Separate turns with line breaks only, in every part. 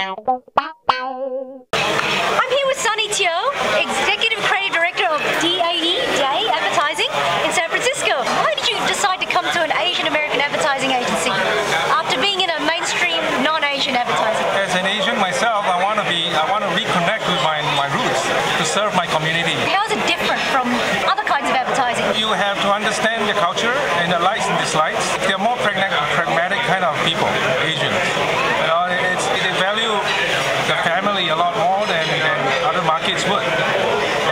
I'm here with Sunny Teo, Executive Creative Director of DAE, Day Advertising in San Francisco. Why did you decide to come to an Asian American advertising agency after being in a mainstream non-Asian advertising?
As an Asian myself, I want to be, I want to reconnect with my, my roots to serve my community.
How is it different from other kinds of advertising?
You have to understand the culture and their likes and dislikes. They're more pragmatic kind of people, Asians. You know, it's, they value the family a lot more than, than other markets would.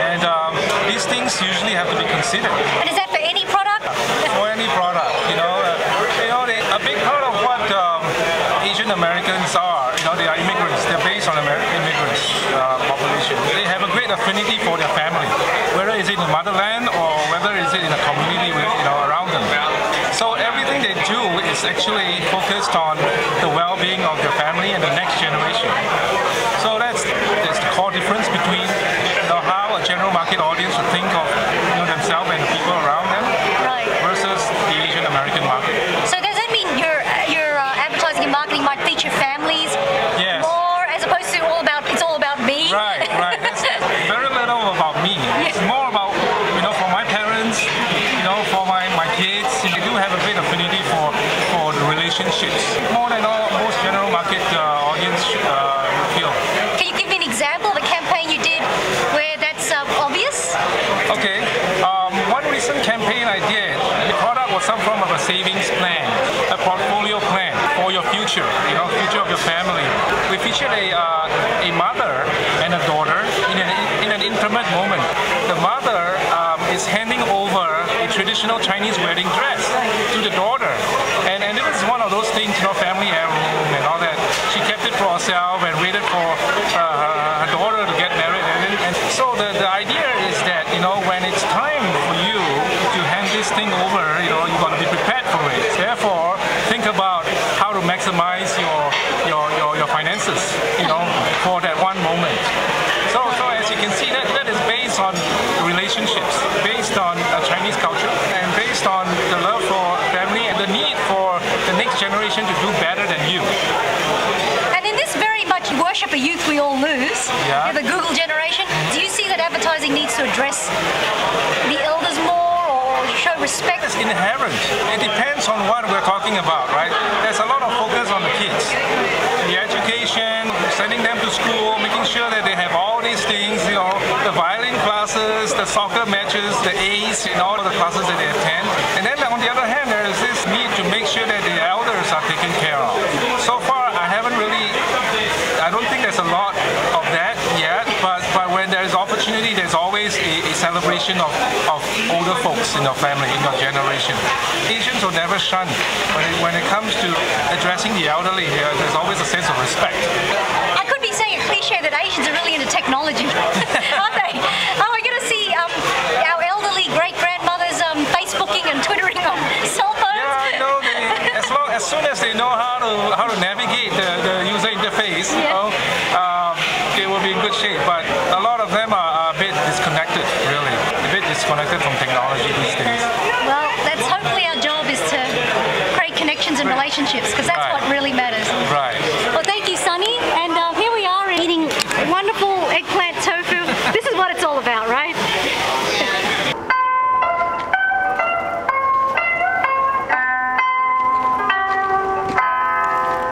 And um, these things usually have to be considered
And is that for any product?
for any product. You know, uh, you know, they, a big part of what um, Asian Americans are, you know, they are immigrants. They're based on American immigrants uh, population. They have a great affinity for their family, whether it's in the motherland or whether it's in a community with, you know around them. So everything they do is actually focused on the well-being of their family and the next generation. So that's that's the core difference between you know, how a general market audience would think of you know, themselves and the people around them
Right.
versus the Asian American market.
So does that mean your your uh, advertising and marketing might feature families
Yes.
more as opposed to all about it's all about me?
Right, right. That's very little about me. It's more about, you know, for my parents, you know, for my, my kids. They do have a great affinity for, for the relationships. More than all, most general market uh, audience uh, feel.
Can you give me an example of a campaign you did where that's uh, obvious?
Okay. Um, one recent campaign I did, the product was some form of a savings plan, a portfolio plan for your future, you know, future of your family. We featured a, uh, a mother and a daughter in an, in an intimate moment. The mother um, is handing over a traditional Chinese wedding dress to the daughter. And, and it was one of those things, you know, family heirloom and all that. She kept it for herself and waited for uh, her, her daughter to get married. And, and so the, the idea is that, you know, when it's time for you to hand this thing over, you know, you've got to be prepared for it. Therefore, think about how to maximize your, your, your, your finances, you know, for that one moment. So, so as you can see, that, that is based on relationships, based on uh, Chinese culture, and based on the love for family and the need for the next generation to do better than you.
And in this very much worship a youth we all lose,
Yeah.
the Google generation, do you see that advertising needs to address the elders more or show respect?
It's inherent. It depends on what we're talking about, right? There's a lot of focus on the kids. The education, sending them to school, making sure that they have all these things, you know, the violin classes, the soccer matches, the A's, and all of the classes that they attend. And then on the other hand, there is this need to make sure that the elders are taken care of. So far, I haven't really, I don't think there's a lot of that yet, but, but when there is opportunity, there's always a celebration of, of older folks in your family, in your generation. Asians will never shun. When it, when it comes to addressing the elderly, there, there's always a sense of respect.
I could be saying a cliche that Asians are really into technology, aren't they? Oh, we're going to see um, our elderly great grandmothers um, Facebooking and Twittering on cell phones.
Yeah, know. They, as long as soon as they know how to how to navigate the, the user interface, you know, um, they will be in good shape. But a lot of them are a bit disconnected, really, a bit disconnected from technology these days.
Well, that's hopefully our job is to create connections and relationships because that's
Right.
what really matters.